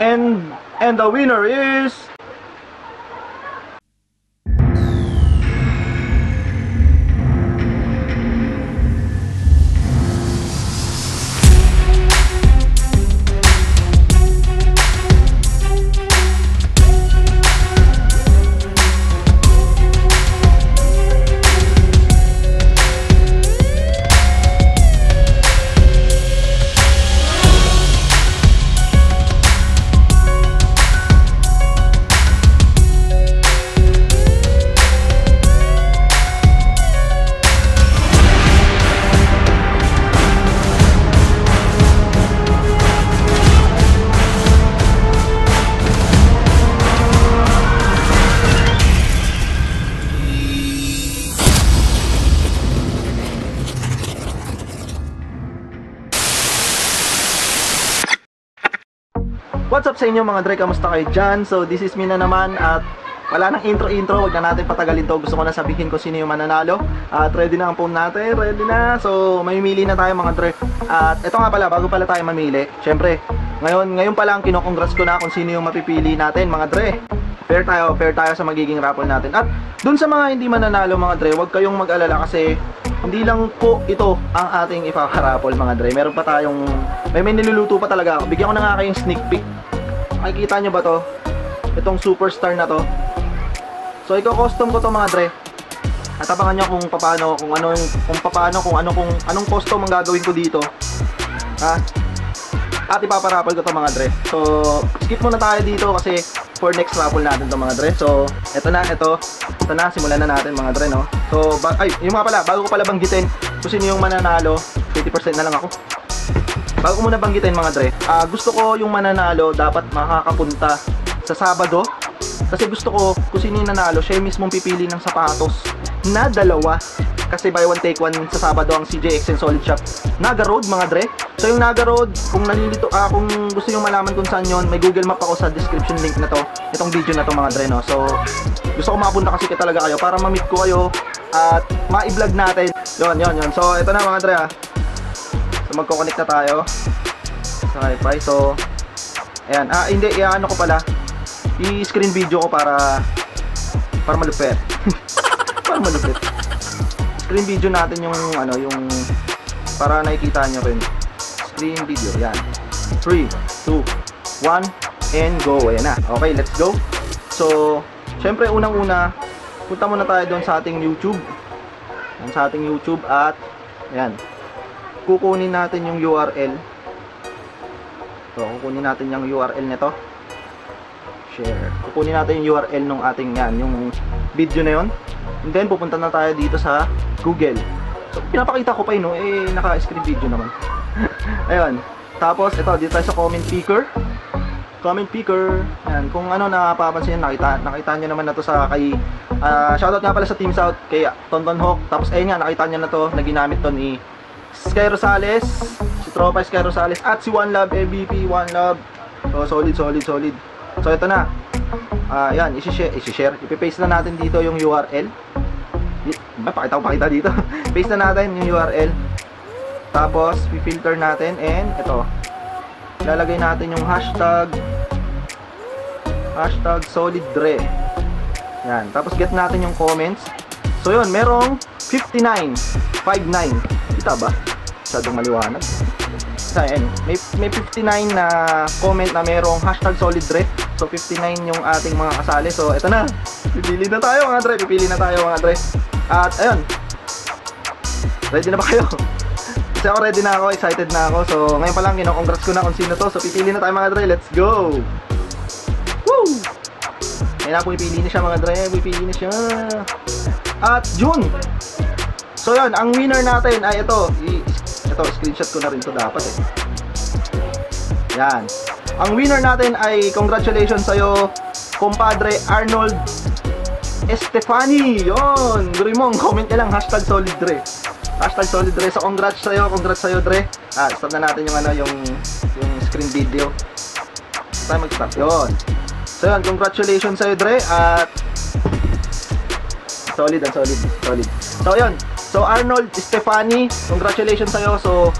And and the winner is What's up sa inyo mga Dre? Kamusta kayo dyan? So this is me na naman at wala nang intro-intro, wag na natin patagalin to. Gusto ko na sabihin ko sino yung mananalo. At ready na ang phone natin, ready na. So mamimili na tayo mga Dre. At ito nga pala, bago pala tayo mamili, syempre, ngayon, ngayon pa lang kinokongrats ko na kung sino yung mapipili natin mga Dre. Fair tayo, fair tayo sa magiging raffle natin. At dun sa mga hindi mananalo mga Dre, wag kayong mag-alala kasi hindi lang po ito ang ating ipaparapol mga Dre. Meron pa tayong, may may niluluto pa talaga ako. Bigyan ko na nga kayong sneak peek. Makikita nyo ba to? Itong superstar na to. So, iko-custom ko to mga Dre. At abangan nyo kung paano, kung ano, kung paano, kung ano, kung anong custom ang gagawin ko dito. Ha? At ipaparapol ko to mga Dre. So, skip muna tayo dito kasi for next raffle natin to mga Dre. So, eto na, eto. Ito na, simulan na natin mga Dre, no? So, ay, yung mga pala, bago ko pala banggitin kung sino yung mananalo, 20% na lang ako. Bago ko muna banggitin mga Dre, ah, gusto ko yung mananalo dapat makakapunta sa Sabado. Kasi gusto ko, kung sino yung nanalo, siya yung mismong pipili ng sapatos na dalawa. Kasi buy one take one sa Sabado ang CJX and Solid Shop. Naga Road mga Dre. So yung Naga Road, kung nalilito, ah, kung gusto nyo malaman kung saan yon, may Google Map ako sa description link na to. Itong video na to mga Dre no. So gusto ko makapunta kasi talaga kayo para ma-meet ko kayo at ma-vlog natin. Yon, yon, yon. So ito na mga Dre ah. So magko-connect na tayo sa Wi-Fi. So ayan, ah hindi, i-ano ko pala. I-screen video ko para para malupit. para malupit. Screen video natin yung ano, yung para nakikita nyo rin. Screen video, yan. 3, 2, 1, and go. Ayan na. Okay, let's go. So, syempre unang-una, punta muna tayo doon sa ating YouTube. Sa ating YouTube at ayan. Kukunin natin yung URL. So, kukunin natin yung URL nito. Share. Kukunin natin yung URL ng ating yan, yung video na yon. And then, pupunta na tayo dito sa Google. So, pinapakita ko pa yun, no? eh, naka-screen video naman. Ayun. Tapos, ito, dito tayo sa comment picker. Comment picker. Yan, kung ano napapansin, nakita, nakita nyo naman na to sa kay, ah, shoutout nga pala sa Team South, kay Tonton Hawk. Tapos, ayun nga, nakita nyo na to, na ginamit to ni Sky Rosales, si Tropa Sky Rosales, at si One Love MVP, One Love. So, solid, solid, solid. So, ito na. Ah, yan, isi-share, isi-share. Ipi-paste na natin dito yung URL. Ba, pakita ko pakita dito. Paste na natin yung URL. Tapos, filter natin and ito. Lalagay natin yung hashtag hashtag solidre. Yan. Tapos, get natin yung comments. So, yun, merong 59. 59. Kita ba? Masyadong maliwanag. So, ayan. May, may 59 na comment na merong hashtag solidre. So, 59 yung ating mga kasali. So, eto na. Pipili na tayo mga dre. Pipili na tayo mga dre. At, ayun. Ready na ba kayo? Kasi ako ready na ako. Excited na ako. So, ngayon pa lang, kino-congrats ko na kung sino to. So, pipili na tayo mga dre. Let's go! Woo! Ngayon na, pumipili na siya mga dre. Pipili na siya. At, June! So, yun. Ang winner natin ay ito. Ito, screenshot ko na rin to dapat eh. Yan. Ang winner natin ay congratulations sa'yo, compadre Arnold Estefani. Yon, Dre mong comment niya lang hashtag solid Dre. Hashtag solid Dre. So congrats sa'yo, congrats sa'yo Dre. Ah, stop na natin yung ano, yung yung screen video. Tayo mag-stop. Yon. So yun, congratulations sa'yo Dre at solid and solid, solid. So yun. So Arnold Estefani, congratulations sa'yo. So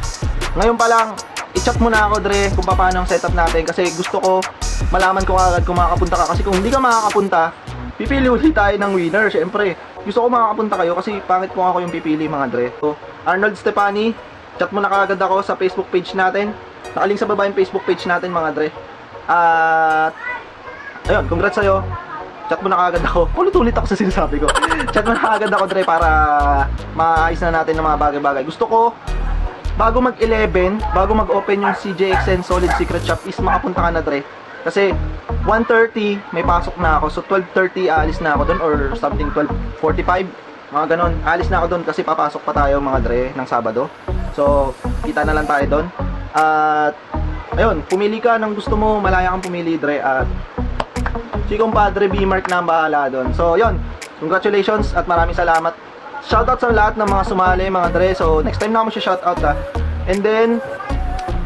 ngayon pa lang, i-chat mo na ako, Dre, kung paano ang setup natin kasi gusto ko malaman ko agad kung makakapunta ka kasi kung hindi ka makakapunta, pipili ulit tayo ng winner, syempre. Gusto ko makakapunta kayo kasi pangit kung ako yung pipili, mga Dre. So, Arnold Stepani, chat mo na kaagad ako sa Facebook page natin. Nakalink sa baba yung Facebook page natin, mga Dre. At, ayun, congrats sa'yo. Chat mo na kaagad ako. Ulit-ulit ako sa sinasabi ko. Chat mo na kaagad ako, Dre, para maayos na natin ng mga bagay-bagay. Gusto ko, bago mag-11, bago mag-open yung CJXN Solid Secret Shop is makapunta ka na, Dre. Kasi 1.30 may pasok na ako. So 12.30 aalis na ako doon or something 12.45. Mga ganon. Aalis na ako doon kasi papasok pa tayo mga Dre ng Sabado. So kita na lang tayo doon. At ayun, pumili ka ng gusto mo, malaya kang pumili Dre at si compadre B-Mark na ang bahala doon. So yun, congratulations at maraming salamat. Shoutout sa lahat ng mga sumali, mga Dre. So next time na ako siya shoutout ha. And then,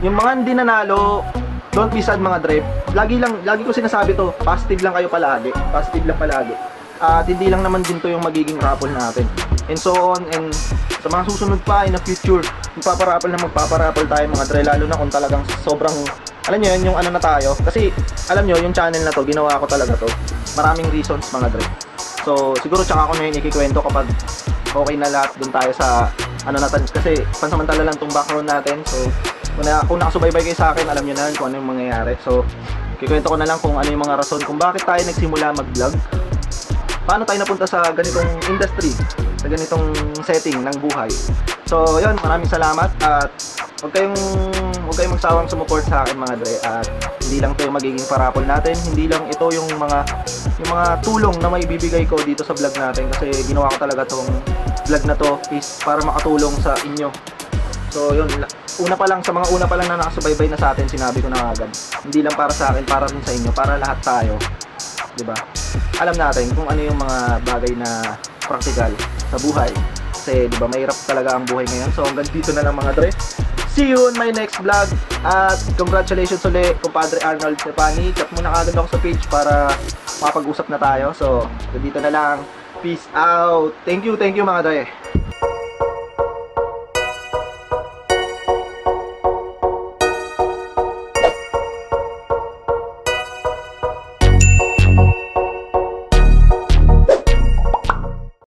yung mga hindi nanalo, don't be sad mga Dre. Lagi lang, lagi ko sinasabi to, positive lang kayo palagi. Positive lang palagi. At hindi lang naman din to yung magiging raffle natin. And so on, and sa mga susunod pa in the future, magpaparapal na magpaparapal tayo mga Dre. Lalo na kung talagang sobrang, alam nyo yun, yung ano na tayo. Kasi, alam nyo, yung channel na to, ginawa ko talaga to. Maraming reasons mga Dre. So, siguro tsaka ako na yun ikikwento kapag okay na lahat dun tayo sa ano natin kasi pansamantala lang tong background natin so kung, na, kung nakasubaybay kayo sa akin alam nyo na kung ano yung mangyayari so kikwento ko na lang kung ano yung mga rason kung bakit tayo nagsimula mag vlog paano tayo napunta sa ganitong industry sa ganitong setting ng buhay so yun maraming salamat at huwag kayong huwag kayong magsawang sumuport sa akin mga dre at hindi lang to yung magiging parapol natin. Hindi lang ito yung mga yung mga tulong na may bibigay ko dito sa vlog natin kasi ginawa ko talaga tong vlog na to is para makatulong sa inyo. So yun una pa lang sa mga una pa lang na nakasubaybay na sa atin sinabi ko na agad hindi lang para sa akin para rin sa inyo para lahat tayo 'di ba? Alam natin kung ano yung mga bagay na practical sa buhay kasi 'di ba mahirap talaga ang buhay ngayon. So hanggang dito na lang mga dre. See you on my next vlog. At congratulations ulit kumpadre Arnold Stefani. Chat mo na kagad ako sa page para mapag-usap na tayo. So dito na lang. Peace out. Thank you thank you mga dre